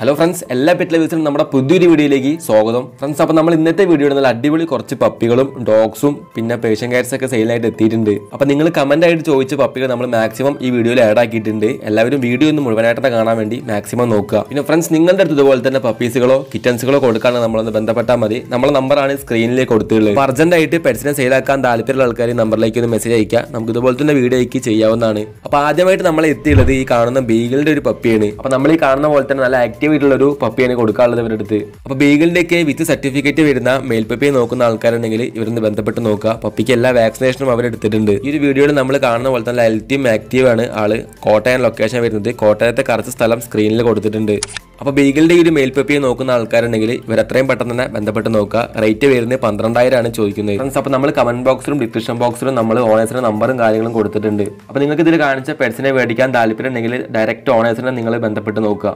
Hello friends എല്ലാ pet ലവേഴ്സിനും നമ്മുടെ പുതിയൊരു വീഡിയോയിലേക്ക് സ്വാഗതം. ഫ്രണ്ട്സ് അപ്പോൾ നമ്മൾ ഇന്നത്തെ വീഡിയോ നല്ല അടിപൊളി കുറച്ച് പപ്പികളും ഡോഗ്സും പിന്നെ പേഷ്യൻ ഒക്കെ സെയിലായിട്ട് എത്തിയിട്ടുണ്ട്. അപ്പോൾ നിങ്ങൾ കമന്റ് ആയിട്ട് ചോദിച്ച പപ്പികൾ നമ്മൾ മാക്സിമം ഈ വീഡിയോയിൽ ആഡ് ആക്കിയിട്ടുണ്ട്. എല്ലാവരും വീഡിയോ ഒന്ന് മുഴുവനായിട്ട് കാണാൻ വേണ്ടി മാക്സിമം നോക്കുക. പിന്നെ ഫ്രണ്ട്സ് നിങ്ങളുടെ അടുത്ത് ഇതുപോലെ തന്നെ പപ്പീസുകളോ കിറ്റൻസുകളോ കൊടുക്കാനോ നമ്മളൊന്ന് ബന്ധപ്പെട്ടാൽ മതി. നമ്മളെ നമ്പറാണ് സ്ക്രീനിലേക്ക് കൊടുത്തിട്ടുള്ളത്. അപ്പോൾ അർജന്റായിട്ട് പെറ്റ്സിനെ സെയിലാക്കാൻ താല്പര്യമുള്ള ആൾക്കാർ നമ്പറിലേക്ക് ഒന്ന് മെസ്സേജ് അയക്കുക നമുക്ക് ഇതുപോലെ തന്നെ വീഡിയോ അയക്കി ചെയ്യാവുന്നതാണ്. അപ്പോൾ ആദ്യമായിട്ട് നമ്മൾ എത്തിയുള്ളത് ഈ കാണുന്ന ബീഗിളുടെ ഒരു പപ്പിയാണ് അപ്പോൾ നമ്മൾ ഈ കാണുന്ന പോലെ തന്നെ നല്ല ആക്റ്റീവ് ഒരു പപ്പിയാണ് കൊടുക്കാനുള്ളത് ഇവരുടെ അടുത്ത്. അപ്പോൾ ബീഗിളിന്റെ ഒക്കെ വിത്ത് സർട്ടിഫിക്കറ്റ് വരുന്ന മേൽപ്പപ്പിയെ പപ്പിയെ നോക്കുന്ന ആൾക്കാരുണ്ടെങ്കിൽ ഇവരൊന്ന് ബന്ധപ്പെട്ട് നോക്കുക. പപ്പിക്ക് എല്ലാ വാക്സിനേഷനും അവർ എടുത്തിട്ടുണ്ട്. ഈ ഒരു വീഡിയോയിൽ നമ്മൾ കാണുന്ന പോലെ തന്നെ ഹെൽത്തിയും ആക്റ്റീവ് ആണ് ആൾ. കോട്ടയം ലൊക്കേഷൻ വരുന്നത്. കോട്ടയത്തെ കറച്ച് സ്ഥലം സ്ക്രീനിൽ കൊടുത്തിട്ടുണ്ട്. അപ്പോൾ ബീഗിളിന്റെ ഈ ഒരു മേൽപ്പപ്പിയെ നോക്കുന്ന ആൾക്കാരുണ്ടെങ്കിൽ ഇവർ എത്രയും പെട്ടെന്ന് തന്നെ ബന്ധപ്പെട്ട് നോക്കുക. റേറ്റ് വരുന്നത് പന്ത്രണ്ടായിരം ആണ് ചോദിക്കുന്നത്. ഫ്രണ്ട്സ് അപ്പോൾ നമ്മൾ കമന്റ് ബോക്സിലും ഡിസ്ക്രിപ്ഷൻ ബോക്സിലും നമ്മൾ ഓണേഴ്സിന്റെ നമ്പറും കാര്യങ്ങളും കൊടുത്തിട്ടുണ്ട്. അപ്പോൾ നിങ്ങൾക്ക് ഇതിൽ കാണിച്ച പെറ്റ്സിനെ മേടിക്കാൻ താല്പര്യം ഉണ്ടെങ്കിൽ ഡയറക്റ്റ് ഓണേഴ്സിനെ നിങ്ങൾ ബന്ധപ്പെട്ട് നോക്കുക.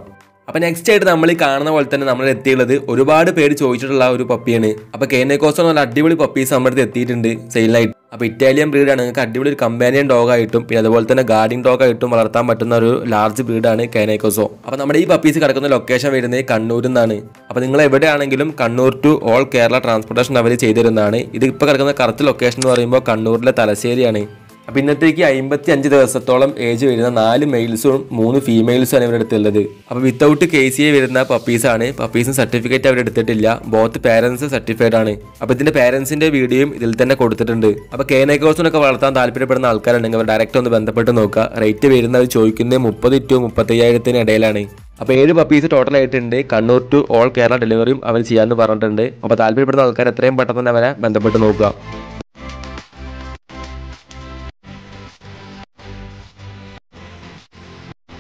അപ്പൊ നെക്സ്റ്റ് ആയിട്ട് നമ്മൾ കാണുന്ന പോലെ തന്നെ നമ്മൾ എത്തിയുള്ളത് ഒരുപാട് പേര് ചോദിച്ചിട്ടുള്ള ഒരു പപ്പിയാണ്. അപ്പൊ കേനേക്കോസ് നല്ല അടിപൊളി പപ്പീസ് നമ്മുടെ എത്തിയിട്ടുണ്ട് സെയിലായിട്ട് അപ്പോൾ ഇറ്റാലിയൻ ബ്രീഡാണ് നിങ്ങൾക്ക് അടിപൊളി ഒരു കമ്പാനിയൻ ഡോഗ് ആയിട്ടും പിന്നെ അതുപോലെ തന്നെ ഗാർഡിൻ ഡോഗ് ആയിട്ടും വളർത്താൻ പറ്റുന്ന ഒരു ലാർജ് ബ്രീഡാണ് കേനേക്കോസോ അപ്പോൾ നമ്മുടെ ഈ പപ്പീസ് കിടക്കുന്ന ലൊക്കേഷൻ വരുന്നത് കണ്ണൂരിൽ നിന്നാണ്. അപ്പൊ നിങ്ങൾ എവിടെയാണെങ്കിലും Kannur to all Kerala transportation അവർ ചെയ്തിരുന്നതാണ് ഇത് ഇപ്പോൾ കിടക്കുന്ന കറക്റ്റ് ലൊക്കേഷൻ എന്ന് പറയുമ്പോൾ കണ്ണൂരിലെ തലശ്ശേരിയാണ്. അപ്പൊ ഇന്നത്തേക്ക് അമ്പത്തി അഞ്ച് ദിവസത്തോളം ഏജ് വരുന്ന നാല് മെയിൽസും മൂന്ന് ഫീമെയിൽസും ഇവരുടെ അടുത്തുള്ളത്. അപ്പോൾ വിത്തൗട്ട് കെ സി എ വരുന്ന പപ്പീസാണ് പപ്പീസും സർട്ടിഫിക്കറ്റ് അവർ എടുത്തിട്ടില്ല. ബോത്ത് പാരന്റ്സ് സർട്ടിഫൈഡ് ആണ്. അപ്പോൾ ഇതിന്റെ പാരന്റ്സിന്റെ വീഡിയോയും ഇതിൽ തന്നെ കൊടുത്തിട്ടുണ്ട്. അപ്പോൾ കേനക്കോസിനൊക്കെ വളർത്താൻ താല്പര്യപ്പെടുന്ന ആൾക്കാരുണ്ടെങ്കിൽ അവർ ഡയറക്റ്റ് ഒന്ന് ബന്ധപ്പെട്ട് നോക്കുക. റേറ്റ് വരുന്നത് ചോദിക്കുന്നത് മുപ്പത് ടു മുപ്പത്തയ്യായിരത്തിന് ഇടയിലാണ്. അപ്പോൾ ഏഴ് പപ്പീസ് ടോട്ടൽ ആയിട്ടുണ്ട്. കണ്ണൂർ ടു ഓൾ കേരള ഡെലിവറിയും അവർ ചെയ്യാമെന്ന് പറഞ്ഞിട്ടുണ്ട്. അപ്പോൾ താല്പര്യപ്പെടുന്ന ആൾക്കാർ എത്രയും പെട്ടെന്ന് തന്നെ അവരെ ബന്ധപ്പെട്ട് നോക്കുക.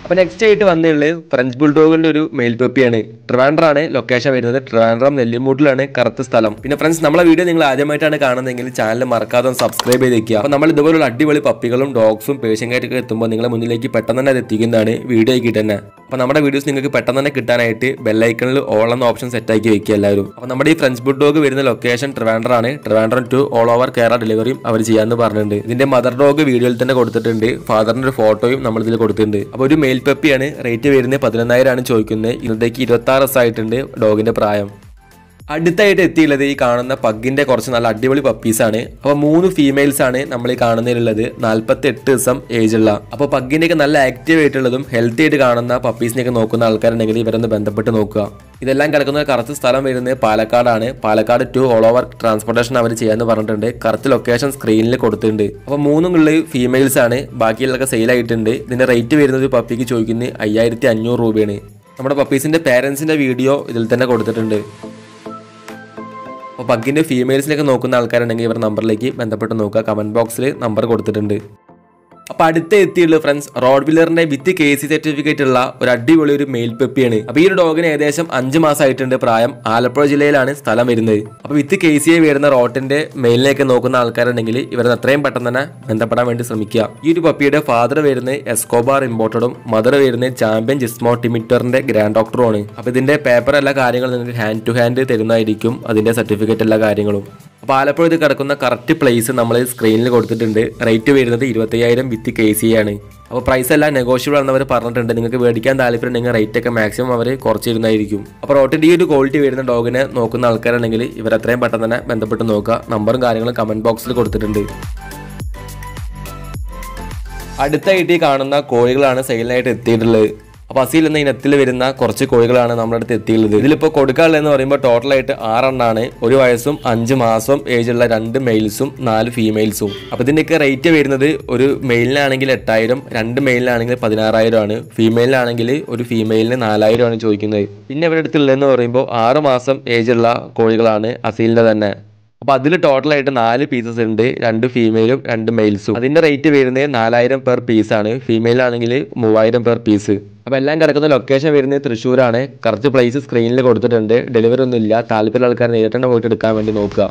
അപ്പൊ നെക്സ്റ്റ് ആയിട്ട് വന്നിട്ടുള്ളത് ഫ്രഞ്ച് ബുൾഡോഗിന്റെ ഒരു മെയിൽ ട്രിവാൻഡ്രം ആണ്. ലൊക്കേഷൻ വരുന്നത്. ട്രിവാൻഡ്രം നെല്ലിമൂട്ടിലാണ് കറുത്ത സ്ഥലം. പിന്നെ ഫ്രണ്ട്സ് നമ്മളെ വീഡിയോ നിങ്ങൾ ആദ്യമായിട്ടാണ് കാണുന്നതെങ്കിൽ ചാനൽ മറക്കാതെ സബ്സ്ക്രൈബ് ചെയ്ത് വെക്കുക അപ്പൊ നമ്മൾ ഇതുപോലുള്ള അടിപൊളി പപ്പികളും ഡോഗ്സും പേഷ്യൻ പേഷ്യന്റായിട്ടൊക്കെ എത്തുമ്പോൾ നിങ്ങളെ മുന്നിലേക്ക് പെട്ടെന്ന് തന്നെ അത് എത്തിക്കുന്നതാണ് വീഡിയോ ആക്കിയിട്ട് തന്നെ അപ്പൊ നമ്മുടെ വീഡിയോസ് നിങ്ങൾക്ക് പെട്ടെന്ന് തന്നെ കിട്ടാനായിട്ട് ബെല്ലൈക്കണിൽ ഓൾ എന്ന ഓപ്ഷൻ സെറ്റാക്കി വെക്കുക എല്ലാവരും. അപ്പോൾ നമ്മുടെ ഈ ഫ്രഞ്ച് ബുൾഡോഗ് വരുന്ന ലൊക്കേഷൻ ട്രിവാൻഡ്രം ആണ്. Trivandrum to all over Kerala ഡെലിവറിയും അവർ ചെയ്യാമെന്ന് പറഞ്ഞിട്ടുണ്ട്. ഇതിന്റെ മദർ ഡോഗ് വീഡിയോയിൽ തന്നെ കൊടുത്തിട്ടുണ്ട്. ഫാദറിന്റെ ഒരു ഫോട്ടോയും നമ്മൾ ഇതിൽ കൊടുത്തിട്ടുണ്ട്. അപ്പോൾ ഒരു മെയിൽ പെപ്പിയാണ് റേറ്റ് വരുന്നത് പതിനൊന്നായിരം ആണ് ചോദിക്കുന്നത്. ഇന്നത്തേക്ക് ഇരുപത്തി ആറ് ദിവസമായിട്ടുണ്ട് ഡോഗിന്റെ പ്രായം. അടുത്തായിട്ട് എത്തിയുള്ളത് ഈ കാണുന്ന പഗ്ഗിന്റെ കുറച്ച് നല്ല അടിപൊളി പപ്പീസാണ് അപ്പോൾ മൂന്ന് ഫീമെയിൽസ് ആണ് നമ്മൾ ഈ കാണുന്നതിലുള്ളത്. നാൽപ്പത്തി എട്ട് ദിവസം ഏജ് ഉള്ള. അപ്പോൾ പഗ്ഗിന്റെയൊക്കെ നല്ല ആക്റ്റീവ് ആയിട്ടുള്ളതും ഹെൽത്തി ആയിട്ട് കാണുന്ന പപ്പീസിനെയൊക്കെ നോക്കുന്ന ആൾക്കാരുണ്ടെങ്കിൽ ഇവരൊന്ന് ബന്ധപ്പെട്ട് നോക്കുക. ഇതെല്ലാം കിടക്കുന്ന കറക്റ്റ് സ്ഥലം വരുന്നത് പാലക്കാടാണ്. Palakkad to all over transportation അവർ ചെയ്യാന്ന് പറഞ്ഞിട്ടുണ്ട്. കറക്റ്റ് ലൊക്കേഷൻ സ്ക്രീനിൽ കൊടുത്തിട്ടുണ്ട്. അപ്പോൾ മൂന്നും ഉള്ളത് ഫീമെയിൽസ് ആണ്. ബാക്കിയുള്ളതൊക്കെ സെയിൽ ആയിട്ടുണ്ട്. ഇതിന്റെ റേറ്റ് വരുന്നത് പപ്പിക്ക് ചോദിക്കുന്നത് അയ്യായിരത്തി അഞ്ഞൂറ് രൂപയാണ്. നമ്മുടെ പപ്പീസിന്റെ പേരൻസിന്റെ വീഡിയോ ഇതിൽ തന്നെ കൊടുത്തിട്ടുണ്ട്. അപ്പോൾ പഗ്ഗിന്റെ ഫീമെയിൽസിലേക്ക് നോക്കുന്ന ആൾക്കാരുണ്ടെങ്കിൽ ഇവരുടെ നമ്പറിലേക്ക് ബന്ധപ്പെട്ട് നോക്കുക. കമന്റ് ബോക്സിൽ നമ്പർ കൊടുത്തിട്ടുണ്ട്. അപ്പോൾ അടുത്ത എത്തിയുള്ള ഫ്രണ്ട്സ് റോഡ് വില്ലറിന്റെ വിത്ത് കെ സി സർട്ടിഫിക്കറ്റ് ഉള്ള ഒരു അടിപൊളി ഒരു മെയിൽ അപ്പോൾ ഈ ഒരു ഡോഗിന് ഏകദേശം അഞ്ച് മാസമായിട്ടുണ്ട് പ്രായം. ആലപ്പുഴ ജില്ലയിലാണ് സ്ഥലം വരുന്നത്. അപ്പോൾ വിത്ത് കെ സി വരുന്ന റോട്ടിന്റെ മെയിലിനെയൊക്കെ നോക്കുന്ന ആൾക്കാരുണ്ടെങ്കിൽ ഇവരെ അത്രയും പെട്ടെന്ന് തന്നെ ബന്ധപ്പെടാൻ വേണ്ടി ശ്രമിക്കുക. ഈ ഒരു പപ്പിയുടെ ഫാദർ വരുന്നത് എസ്കോബാർ ഇമ്പോർട്ടഡും മദർ വരുന്നത് ചാമ്പ്യൻ ജിസ്മോ ടിമിറ്ററിന്റെ ഗ്രാൻഡ് ഡോക്ടറുമാണ് അപ്പോൾ ഇതിന്റെ പേപ്പർ എല്ലാ കാര്യങ്ങളും നിങ്ങൾക്ക് ഹാൻഡ് ടു ഹാൻഡ് തരുന്നതായിരിക്കും അതിന്റെ സർട്ടിഫിക്കറ്റ് എല്ലാ കാര്യങ്ങളും. അപ്പോൾ ആലപ്പുഴ ഇത് കിടക്കുന്ന കറക്റ്റ് പ്ലേസ് നമ്മൾ സ്ക്രീനിൽ കൊടുത്തിട്ടുണ്ട്. റേറ്റ് വരുന്നത് ഇരുപത്തയ്യായിരം വിത്ത് കെ സി ആണ് അപ്പോൾ പ്രൈസ് എല്ലാം നെഗോഷ്യബിൾ ആണെന്ന് അവർ പറഞ്ഞിട്ടുണ്ട്. നിങ്ങൾക്ക് മേടിക്കാൻ താല്പര്യം ഉണ്ടെങ്കിൽ റേറ്റ് ഒക്കെ മാക്സിമം അവർ കുറച്ചിരുന്നായിരിക്കും. അപ്പോൾ റോട്ടിന്റെ ഒരു ക്വാളിറ്റി വരുന്ന ഡോഗിനെ നോക്കുന്ന ആൾക്കാരാണെങ്കിൽ ഇവർ എത്രയും പെട്ടെന്ന് തന്നെ ബന്ധപ്പെട്ട് നോക്കുക. നമ്പറും കാര്യങ്ങളും കമന്റ് ബോക്സിൽ കൊടുത്തിട്ടുണ്ട്. അടുത്തായിട്ട് ഈ കാണുന്ന കോഴികളാണ് സെയിലിനായിട്ട് എത്തിയിട്ടുള്ളത്. അപ്പോൾ അസീൽ എന്ന ഇനത്തിൽ വരുന്ന കുറച്ച് കോഴികളാണ് നമ്മുടെ അടുത്ത് എത്തിയുള്ളത് ഇതിലിപ്പോൾ കൊടുക്കാനുള്ളതെന്ന് പറയുമ്പോൾ ടോട്ടലായിട്ട് ആറെണ്ണാണ്. ഒരു വയസ്സും അഞ്ച് മാസം ഏജുള്ള രണ്ട് മെയിൽസും നാല് ഫീമെയിൽസും അപ്പോൾ ഇതിന്റെയൊക്കെ റേറ്റ് വരുന്നത് ഒരു മെയിലിനാണെങ്കിൽ എട്ടായിരം രണ്ട് മെയിലിനാണെങ്കിൽ പതിനാറായിരം ആണ്. ഫീമെയിലിനാണെങ്കിൽ ഒരു ഫീമെയിലിന് നാലായിരം ആണ് ചോദിക്കുന്നത്. പിന്നെ ഇവരുടെ അടുത്തുള്ളതെന്ന് പറയുമ്പോൾ ആറ് മാസം ഏജുള്ള കോഴികളാണ് അസീലിന്റെ തന്നെ. അപ്പോൾ അതിൽ ടോട്ടലായിട്ട് നാല് പീസസ് ഉണ്ട്. രണ്ട് ഫീമെയിലും രണ്ട് മെയിൽസും അതിന്റെ റേറ്റ് വരുന്നത് നാലായിരം പെർ ഫീമെയിൽ ആണെങ്കിൽ മൂവായിരം പെർ പീസ് അപ്പോൾ എല്ലാം കിടക്കുന്ന ലൊക്കേഷൻ വരുന്നത് തൃശ്ശൂരാണ്. കറക്റ്റ് പ്ലേസ് സ്ക്രീനിൽ കൊടുത്തിട്ടുണ്ട്. ഡെലിവറി ഒന്നും ഇല്ല. താല്പര്യമുള്ള ആൾക്കാർ നേരിട്ട് പോയിട്ട് എടുക്കാൻ വേണ്ടി നോക്കുക.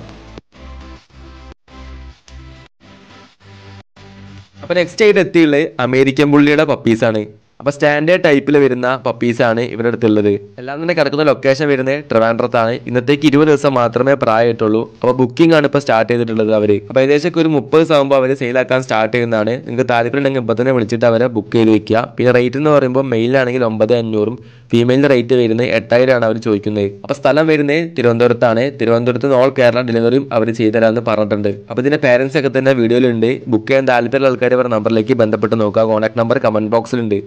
അപ്പോൾ നെക്സ്റ്റ് ആയിട്ട് എത്തിയുള്ളത് അമേരിക്കൻ പുള്ളിയുടെ പപ്പീസാണ് അപ്പോൾ സ്റ്റാൻഡേർഡ് ടൈപ്പിൽ വരുന്ന പപ്പീസാണ് ഇവരുടെ അടുത്തുള്ളത്. എല്ലാം തന്നെ കിടക്കുന്ന ലൊക്കേഷൻ വരുന്നത് ട്രിവാൻഡ്രത്താണ്. ഇന്നത്തേക്ക് ഇരുപത് ദിവസം മാത്രമേ പ്രായമായിട്ടുള്ളൂ. അപ്പോൾ ബുക്കിംഗ് ആണ് ഇപ്പോൾ സ്റ്റാർട്ട് ചെയ്തിട്ടുള്ളത് അവർ അപ്പോൾ ഏകദേശം ഒരു മുപ്പത് ആകുമ്പോൾ അവർ സെയിലാക്കാൻ സ്റ്റാർട്ട് ചെയ്യുന്നതാണ്. നിങ്ങൾക്ക് താല്പര്യം ഉണ്ടെങ്കിൽ ഇപ്പോൾ തന്നെ വിളിച്ചിട്ട് അവരെ ബുക്ക് ചെയ്ത് വെക്കുക. പിന്നെ റേറ്റ് എന്ന് പറയുമ്പോൾ മെയിലാണെങ്കിൽ ഒമ്പത് അഞ്ഞൂറും ഫീമെയിലിന്റെ റേറ്റ് വരുന്നത് എട്ടായിരമാണ് അവർ ചോദിക്കുന്നത്. അപ്പോൾ സ്ഥലം വരുന്നത് തിരുവനന്തപുരത്താണ്. തിരുവനന്തപുരത്ത് നിന്ന് ഓൾ കേരള ഡെലിവറിയും അവർ ചെയ്തുതരാമെന്ന് പറഞ്ഞിട്ടുണ്ട്. അപ്പോൾ ഇതിന്റെ പേരൻസ് ഒക്കെ തന്നെ വീഡിയോയിലുണ്ട് ബുക്ക് ചെയ്യാൻ താല്പര്യമുള്ള ആൾക്കാർ അവരുടെ നമ്പറിലേക്ക് ബന്ധപ്പെട്ട് നോക്കുക. കോൺടാക്ട് നമ്പർ കമന്റ് ബോക്സിലുണ്ട്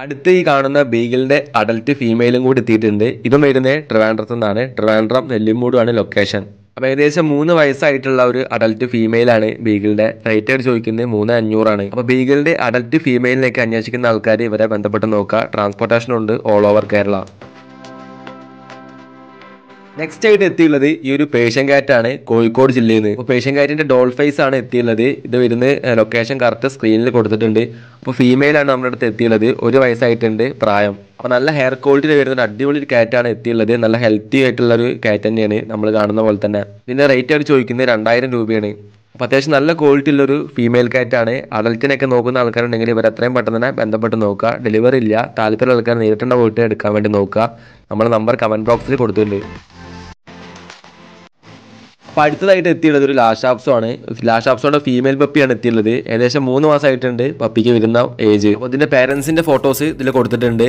അടുത്ത് ഈ കാണുന്ന ബീഗിളിന്റെ അഡൽറ്റ് ഫീമെയിലും കൂടി എത്തിയിട്ടുണ്ട്. ഇതും വരുന്നത് ട്രിവാൻഡ്രത്ത് നിന്നാണ്. ട്രിവാൻഡ്രം നെല്ലിമൂടുമാണ് ലൊക്കേഷൻ അപ്പോൾ ഏകദേശം മൂന്ന് വയസ്സായിട്ടുള്ള ഒരു അഡൽറ്റ് ഫീമെയിലാണ് ബീഗിളിന്റെ. റേറ്റ് ആയിട്ട് ചോദിക്കുന്നത് മൂന്ന് അഞ്ഞൂറാണ്. അപ്പോൾ ബീഗിളിന്റെ അഡൽറ്റ് ഫീമെയിലിനൊക്കെ അന്വേഷിക്കുന്ന ആൾക്കാർ ഇവരെ ബന്ധപ്പെട്ട് നോക്കുക. ട്രാൻസ്പോർട്ടേഷൻ ഉണ്ട് ഓൾ ഓവർ കേരള. നെക്സ്റ്റ് ആയിട്ട് എത്തിയുള്ളത് ഈ ഒരു പേഷ്യൻ കാറ്റാണ് കോഴിക്കോട് ജില്ലയിൽ നിന്ന്. അപ്പോൾ പേഷ്യൻ കാറ്റിന്റെ ഡോൾ ഫേസ് ആണ് എത്തിയുള്ളത്. ഇത് വരുന്ന ലൊക്കേഷൻ കറക്റ്റ് സ്ക്രീനിൽ കൊടുത്തിട്ടുണ്ട്. അപ്പോൾ ഫീമെയിലാണ് നമ്മുടെ അടുത്ത് എത്തിയുള്ളത്. ഒരു വയസ്സായിട്ടുണ്ട് പ്രായം. അപ്പോൾ നല്ല ഹെയർ ക്വാളിറ്റിയിൽ വരുന്ന അടിപൊളി ഒരു കാറ്റാണ് എത്തിയുള്ളത്. നല്ല ഹെൽത്തി ആയിട്ടുള്ള ഒരു കാറ്റ് തന്നെയാണ് നമ്മൾ കാണുന്ന പോലെ തന്നെ. ഇതിന്റെ റേറ്റ് ആയിട്ട് ചോദിക്കുന്നത് രണ്ടായിരം രൂപയാണ്. അപ്പോൾ അത്യാവശ്യം നല്ല ക്വാളിറ്റി ഉള്ളൊരു ഫീമെയിൽ കാറ്റാണ് അഡൽറ്റിനൊക്കെ നോക്കുന്ന ആൾക്കാരുണ്ടെങ്കിൽ ഇവർ എത്രയും പെട്ടെന്ന് തന്നെ ബന്ധപ്പെട്ട് നോക്കുക. ഡെലിവറി ഇല്ല. താല്പര്യമുള്ള ആൾക്കാർ നേരിട്ടുള്ള പോയിട്ട് എടുക്കാൻ വേണ്ടി നോക്കുക. നമ്മൾ നമ്പർ കമന്റ് ബോക്സിൽ കൊടുത്തിട്ടുണ്ട്. അപ്പോൾ അടുത്തതായിട്ട് എത്തിയുള്ളത് ഒരു ലാഷാപ്സോ ആണ് ലാഷാപ്സോയുടെ ഫീമെയിൽ പപ്പിയാണ് എത്തിയുള്ളത്. ഏകദേശം മൂന്ന് മാസമായിട്ടുണ്ട് പപ്പിക്ക് വരുന്ന ഏജ് അപ്പോൾ ഇതിന്റെ പേരൻസിന്റെ ഫോട്ടോസ് ഇതിൽ കൊടുത്തിട്ടുണ്ട്.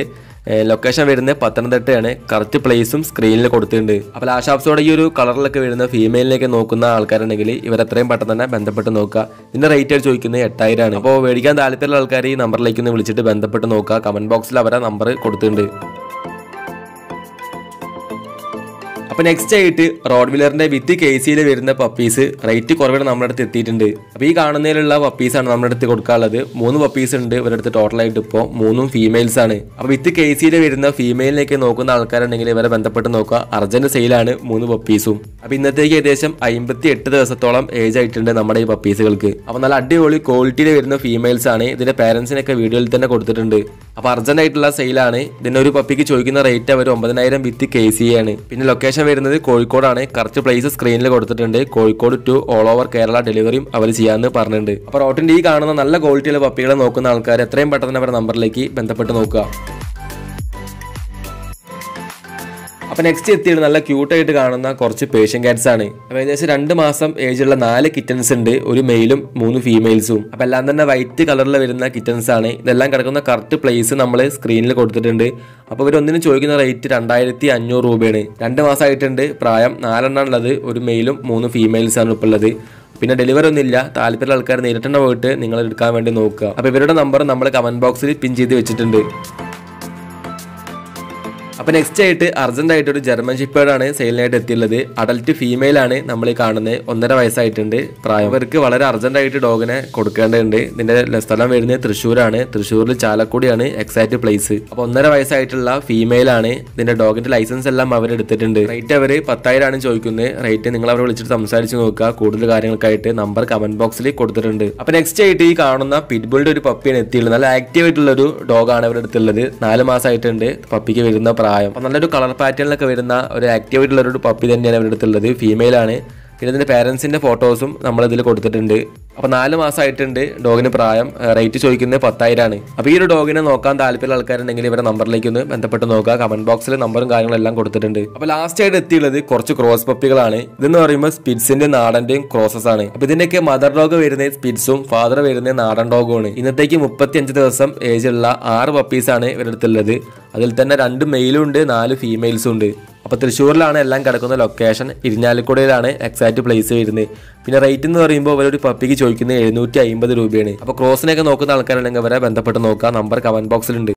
ലൊക്കേഷൻ വരുന്നത് പത്തനംതിട്ടയാണ്. കറക്റ്റ് പ്ലേസും സ്ക്രീനിൽ കൊടുത്തിട്ടുണ്ട്. അപ്പോൾ ലാഷാപ്സോടെ ഈ ഒരു കളറിലൊക്കെ വരുന്ന ഫീമെയിലിലേക്ക് നോക്കുന്ന ആൾക്കാരുണ്ടെങ്കിൽ ഇവർ എത്രയും പെട്ടെന്ന് തന്നെ ബന്ധപ്പെട്ട് നോക്കുക. ഇതിന്റെ റേറ്റ് ആയിട്ട് ചോദിക്കുന്നത് എട്ടായിരമാണ് അപ്പോൾ മേടിക്കാൻ താല്പര്യമുള്ള ആൾക്കാർ ഈ നമ്പറിലേക്ക് ഒന്ന് വിളിച്ചിട്ട് ബന്ധപ്പെട്ട് നോക്കുക. കമന്റ് ബോക്സിൽ അവരെ നമ്പർ കൊടുത്തിട്ടുണ്ട്. അപ്പോൾ നെക്സ്റ്റ് ആയിട്ട് റോഡ് വില്ലറിന്റെ വിത്ത് കെ സിയിൽ വരുന്ന പപ്പീസ് റേറ്റ് കുറവാണ് നമ്മുടെ അടുത്ത് എത്തിയിട്ടുണ്ട്. അപ്പോൾ ഈ കാണുന്നതിലുള്ള ആണ് നമ്മുടെ അടുത്ത് കൊടുക്കാനുള്ളത്. മൂന്ന് പപ്പീസ് ഉണ്ട് ഇവരുടെ അടുത്ത് ടോട്ടലായിട്ട് ഇപ്പോൾ മൂന്നും ഫീമെയിൽസ് ആണ്. അപ്പോൾ വിത്ത് കെ സിയിൽ വരുന്ന ഫീമെയിലിലേക്ക് നോക്കുന്ന ആൾക്കാരുണ്ടെങ്കിൽ ഇവരെ ബന്ധപ്പെട്ട് നോക്കുക. അർജന്റ് സെയിലാണ് മൂന്ന് പപ്പീസും അപ്പോൾ ഇന്നത്തേക്ക് ഏകദേശം അമ്പത്തി എട്ട് ദിവസത്തോളം ഏജ് ആയിട്ടുണ്ട് നമ്മുടെ ഈ പപ്പീസുകൾക്ക് അപ്പോൾ നല്ല അടിപൊളി ക്വാളിറ്റിയിൽ വരുന്ന ഫീമെയിൽസ് ആണ്. ഇതിന്റെ പാരൻസിനൊക്കെ വീഡിയോയിൽ തന്നെ കൊടുത്തിട്ടുണ്ട്. അപ്പോൾ അർജന്റ് ആയിട്ടുള്ള സെയിലാണ്. ഇതിന്റെ ഒരു പപ്പിക്ക് ചോദിക്കുന്ന റേറ്റ് അവർ ഒമ്പതിനായിരം വിത്ത് കെ സി ആണ്. പിന്നെ ലൊക്കേഷൻ വരുന്നത് കോഴിക്കോടാണ്. കറക്റ്റ് പ്ലേസ് സ്ക്രീനിൽ കൊടുത്തിട്ടുണ്ട്. Kozhikode to all over Kerala ഡെലിവറിയും അവർ ചെയ്യാമെന്ന് പറഞ്ഞിട്ടുണ്ട്. അപ്പോൾ റോട്ടിന്റെ ഈ കാണുന്ന നല്ല ക്വാളിറ്റിയുള്ള പപ്പികളെ നോക്കുന്ന ആൾക്കാർ എത്രയും പെട്ടെന്ന് അവരുടെ നമ്പറിലേക്ക് ബന്ധപ്പെട്ട് നോക്കുക. അപ്പോൾ നെക്സ്റ്റ് എത്തിയത് നല്ല ക്യൂട്ടായിട്ട് കാണുന്ന കുറച്ച് പേഷ്യൻ കാറ്റ്സ് ആണ്. അപ്പോൾ ഏകദേശം രണ്ട് മാസം ഏജുള്ള നാല് കിറ്റൻസ് ഉണ്ട്. ഒരു മെയിലും മൂന്ന് ഫീമെയിൽസും അപ്പോൾ എല്ലാം തന്നെ വൈറ്റ് കളറിൽ വരുന്ന കിറ്റൻസ് ആണ്. ഇതെല്ലാം കിടക്കുന്ന കറക്റ്റ് പ്ലേസ് നമ്മൾ സ്ക്രീനിൽ കൊടുത്തിട്ടുണ്ട്. അപ്പോൾ ഇവർ ഒന്നിനും ചോദിക്കുന്ന റേറ്റ് രണ്ടായിരത്തി അഞ്ഞൂറ് രൂപയാണ്. രണ്ട് മാസമായിട്ടുണ്ട് പ്രായം നാലെണ്ണം ഉള്ളത്. ഒരു മെയിലും മൂന്ന് ഫീമെയിൽസ് ആണ് ഇപ്പോൾ ഉള്ളത്. പിന്നെ ഡെലിവറി ഒന്നുമില്ല താല്പര്യമുള്ള ആൾക്കാർ നേരിട്ട് പോയിട്ട് നിങ്ങൾ എടുക്കാൻ വേണ്ടി നോക്കുക. അപ്പോൾ ഇവരുടെ നമ്പർ നമ്മൾ കമന്റ് ബോക്സിൽ പിൻ ചെയ്ത് വെച്ചിട്ടുണ്ട്. അപ്പോൾ നെക്സ്റ്റ് ആയിട്ട് അർജന്റ് ആയിട്ട് ഒരു ജർമ്മൻ ഷിപ്പേർഡ് ആണ് സെയിലിനായിട്ട് എത്തിയുള്ളത്. അഡൽട്ട് ഫീമെയിൽ ആണ് നമ്മൾ കാണുന്നത് ഒന്നര വയസ്സായിട്ടുണ്ട്. പ്രായം ഇവർക്ക് വളരെ ആയിട്ട് ഡോഗിനെ കൊടുക്കേണ്ടതുണ്ട്. ഇതിന്റെ സ്ഥലം വരുന്നത് തൃശ്ശൂരാണ്. തൃശ്ശൂരിൽ ചാലക്കുടിയാണ് എക്സാക്ട് പ്ലേസ് അപ്പോൾ ഒന്നര വയസ്സായിട്ടുള്ള ഫീമെയിൽ ആണ്. ഇതിന്റെ ഡോഗിന്റെ ലൈസൻസ് എല്ലാം അവർ എടുത്തിട്ടുണ്ട്. റേറ്റ് അവർ പത്തായിരമാണ് ചോദിക്കുന്നത് റേറ്റ് നിങ്ങൾ അവരെ വിളിച്ചിട്ട് സംസാരിച്ച് നോക്കുക. കൂടുതൽ കാര്യങ്ങൾക്കായിട്ട് നമ്പർ കമന്റ് ബോക്സിൽ കൊടുത്തിട്ടുണ്ട്. അപ്പോൾ നെക്സ്റ്റ് ആയിട്ട് ഈ കാണുന്ന പിറ്റ്ബുളിന്റെ ഒരു പപ്പിയാണ് എത്തിയുള്ളത്. നല്ല ആക്റ്റീവ് ആയിട്ടുള്ള ഒരു ഡോഗാണ് അവരുടെ അടുത്തുള്ളത് നാല് മാസമായിട്ടുണ്ട് പപ്പിക്ക് വരുന്ന അപ്പം നല്ലൊരു കളർ പാറ്റേണിലൊക്കെ വരുന്ന ഒരു ആക്റ്റീവ് ആയിട്ടുള്ള ഒരു പപ്പി തന്നെയാണ് അവരുടെ അടുത്തുള്ളത്. ഫീമെയിൽ ആണ്. പിന്നെ ഇതിന്റെ പേരൻസിന്റെ ഫോട്ടോസും നമ്മളിതിൽ കൊടുത്തിട്ടുണ്ട്. അപ്പോൾ നാല് മാസമായിട്ടുണ്ട് ഡോഗിന് പ്രായം. റേറ്റ് ചോദിക്കുന്നത് പത്തായിരമാണ് അപ്പോൾ ഈ ഒരു ഡോഗിനെ നോക്കാൻ താല്പര്യമുള്ള ആൾക്കാരുണ്ടെങ്കിൽ ഇവരുടെ നമ്പറിലേക്ക് ഒന്ന് ബന്ധപ്പെട്ട് നോക്കുക. കമന്റ് ബോക്സിൽ നമ്പറും കാര്യങ്ങളെല്ലാം കൊടുത്തിട്ടുണ്ട്. അപ്പോൾ ലാസ്റ്റ് ആയിട്ട് എത്തിയുള്ളത് കുറച്ച് ക്രോസ് പപ്പികളാണ് ഇതെന്ന് പറയുമ്പോൾ സ്പിഡ്സിന്റെ നാടന്റെയും ക്രോസസ് ആണ്. അപ്പോൾ ഇതിന്റെയൊക്കെ മദർ ഡോഗ് വരുന്ന സ്പിഡ്സും ഫാദർ വരുന്ന നാടൻ ഡോഗുമാണ് ഇന്നത്തേക്ക് മുപ്പത്തി അഞ്ച് ദിവസം ഏജുള്ള ആറ് പപ്പീസാണ് ഇവരുടെ അടുത്തുള്ളത്. അതിൽ തന്നെ രണ്ട് മെയിലും ഉണ്ട് നാല് ഫീമെയിൽസും ഉണ്ട്. അപ്പോൾ തൃശ്ശൂരിലാണ് എല്ലാം കിടക്കുന്ന ലൊക്കേഷൻ ഇരിഞ്ഞാലിക്കുടയിലാണ് എക്സാക്ട് പ്ലേസ് വരുന്നത് പിന്നെ റേറ്റ് എന്ന് പറയുമ്പോൾ ഇവരൊരു പപ്പിക്ക് ചോദിക്കുന്നത് എഴുന്നൂറ്റി അമ്പത് രൂപയാണ്. അപ്പോൾ ക്രോസിനൊക്കെ നോക്കുന്ന ആൾക്കാരുണ്ടെങ്കിൽ അവരെ ബന്ധപ്പെട്ട് നോക്കുക നമ്പർ കമന്റ് ബോക്സിലുണ്ട്